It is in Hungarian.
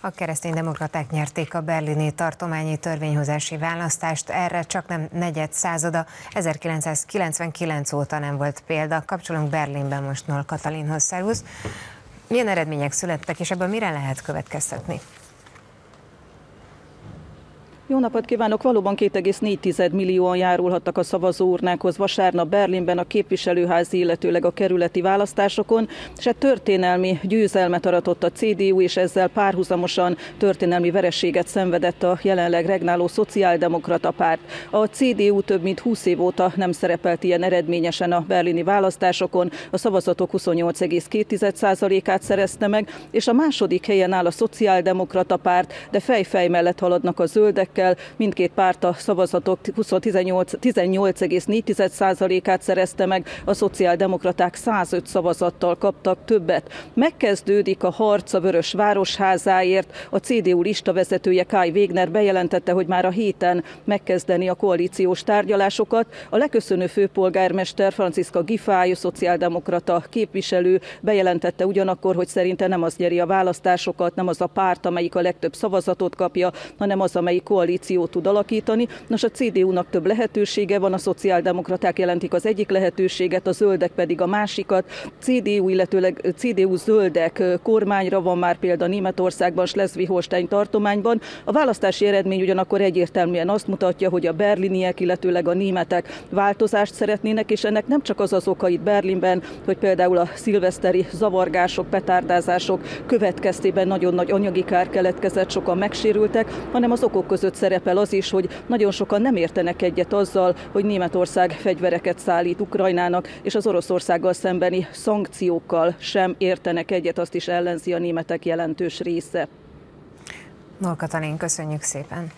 A kereszténydemokraták nyerték a berlini tartományi törvényhozási választást, erre csak nem negyed százada, 1999 óta nem volt példa. Kapcsolunk Berlinben most Nol Katalinhoz. Szervusz! Milyen eredmények születtek, és ebből mire lehet következtetni? Jó napot kívánok! Valóban 2,4 millióan járulhattak a szavazóurnákhoz vasárnap Berlinben a képviselőházi, illetőleg a kerületi választásokon, és egy történelmi győzelmet aratott a CDU, és ezzel párhuzamosan történelmi vereséget szenvedett a jelenleg regnáló szociáldemokrata párt. A CDU több mint 20 év óta nem szerepelt ilyen eredményesen a berlini választásokon, a szavazatok 28,2%-át szerezte meg, és a második helyen áll a szociáldemokrata párt, de fejfej mellett haladnak a zöldek, szavazatokkal. Mindkét párt a szavazatok 18,4%-át szerezte meg, a szociáldemokraták 105 szavazattal kaptak többet. Megkezdődik a harc a Vörös Városházáért. A CDU lista vezetője Kai Wegner bejelentette, hogy már a héten megkezdeni a koalíciós tárgyalásokat. A leköszönő főpolgármester Franciska Giffály, szociáldemokrata képviselő bejelentette ugyanakkor, hogy szerinte nem az nyeri a választásokat, nem az a párt, amelyik a legtöbb szavazatot kapja, hanem az, amelyik koalíció koalíciót tud alakítani. Nos, a CDU-nak több lehetősége van, a szociáldemokraták jelentik az egyik lehetőséget, a zöldek pedig a másikat. CDU, illetőleg CDU-zöldek kormányra van már példa Németországban, Schleswig-Holstein tartományban. A választási eredmény ugyanakkor egyértelműen azt mutatja, hogy a berliniek, illetőleg a németek változást szeretnének, és ennek nem csak az az oka itt Berlinben, hogy például a szilveszteri zavargások, petárdázások következtében nagyon nagy anyagi kár keletkezett, sokan megsérültek, hanem az okok között szerepel az is, hogy nagyon sokan nem értenek egyet azzal, hogy Németország fegyvereket szállít Ukrajnának, és az Oroszországgal szembeni szankciókkal sem értenek egyet, azt is ellenzi a németek jelentős része. Nol Katalin, köszönjük szépen!